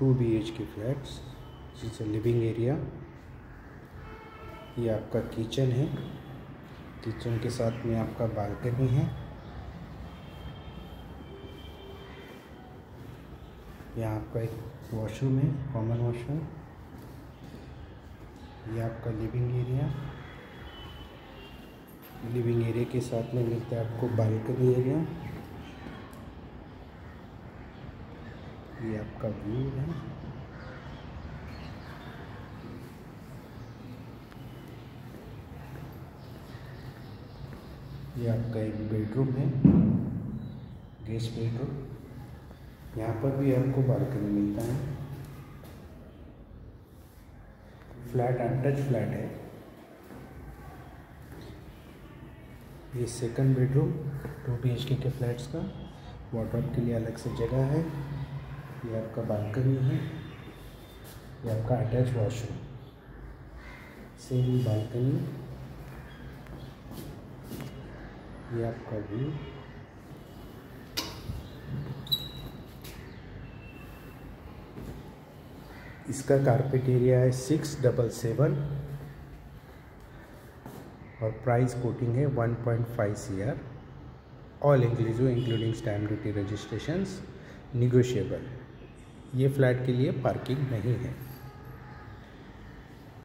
Two B H K flats, जिसे living area. ये आपका किचन है। किचन के साथ में आपका बालकनी है। यहाँ आपका एक वॉशरूम है कॉमन वॉशरूम ये आपका लिविंग एरिया लिविंग एरिया के साथ में मिलता है आपको बालकनी एरिया ये आपका व्यू है ये आपका एक बेडरूम है गेस्ट बेडरूम यहाँ पर भी आपको बालकनी मिलता है। फ्लैट अनटच फ्लैट है। ये second bedroom two B K flats का। वाटर के लिए अलग से जगह है। ये आपका बालकनी है, ये आपका अटैच वॉशरूम सेम बालकनी। ये आपका व्यू इसका कारपेट एरिया है सिक्स डबल सेवन और प्राइस कोटिंग है one point five C R all inclusive including stamp duty registrations negotiable ये फ्लैट के लिए पार्किंग नहीं है।